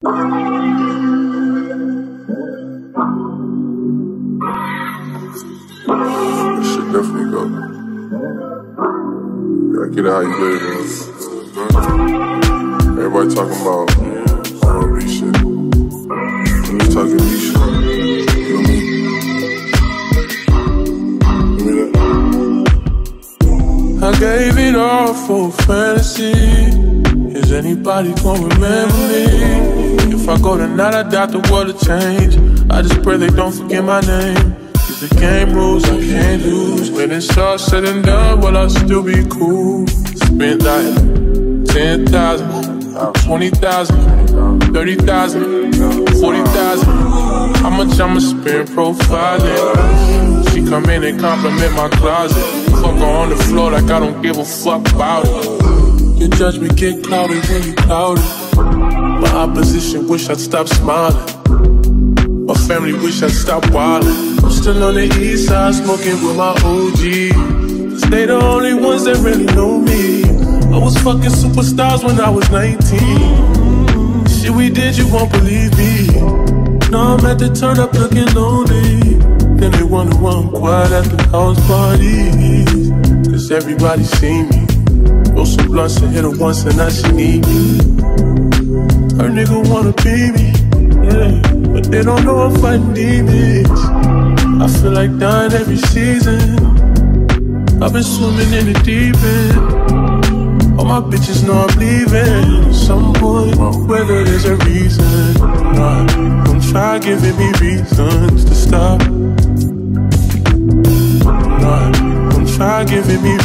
Shit definitely go. How you. Everybody talking about shit. Talking. You. I gave it all for fantasy. Is anybody gonna remember me? If I go tonight, I doubt the world will change. I just pray they don't forget my name. Cause the game rules I can't lose. When it's all said and done, will I still be cool? Spent like 10,000, 20,000, 30,000, 40,000. How much I'ma spend profiling? She come in and compliment my closet. Fuck her on the floor like I don't give a fuck about it. Your judgment get clouded when you clouded. My opposition wish I'd stop smiling. My family wish I'd stop wildin'. I'm still on the east side smoking with my OG. Cause they the only ones that really know me. I was fucking superstars when I was 19. Shit we did, you won't believe me. Now I'm at the turn up looking lonely. Then they wonder why I'm quiet at the house parties. Cause everybody see me. Roll some blunts and hit her once and now she need me. Her nigga wanna be me, yeah. But they don't know if I'm fighting demons. I feel like dying every season. I've been swimming in the deep end. All my bitches know I'm leaving. Some point, whether there's a reason. Don't try giving me reasons to stop. Don't try giving me